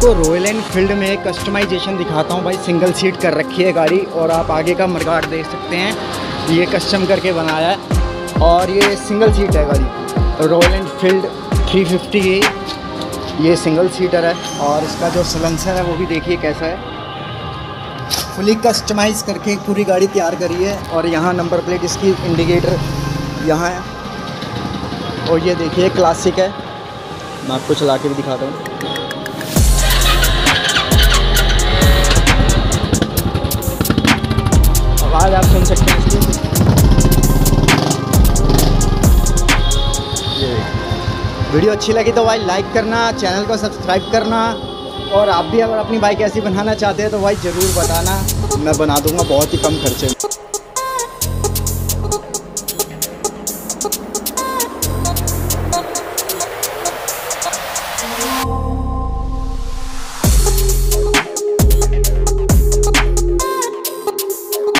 आपको royal Enfield में customization दिखाता हूँ भाई। सिंगल सीट कर रखी है गाड़ी और आप आगे का मरगाट देख सकते हैं। ये कस्टम करके बनाया है और ये सिंगल सीट है गाड़ी। रॉयल एनफील्ड 350 ये ये सिंगल सीटर है और इसका जो सलेंसर है वो भी देखिए कैसा है। फुली कस्टमाइज़ करके पूरी गाड़ी तैयार करी है और यहाँ नंबर प्लेट इसकी इंडिकेटर यहाँ है। और ये देखिए क्लासिक है। मैं आपको चला के भी दिखाता हूँ। आवाज़ आप सुन सकते हैं वीडियो अच्छी लगी तो भाई लाइक करना चैनल को सब्सक्राइब करना, और आप भी अगर अपनी बाइक ऐसी बनाना चाहते हैं तो भाई ज़रूर बताना। मैं बना दूँगा, बहुत ही कम खर्चे में।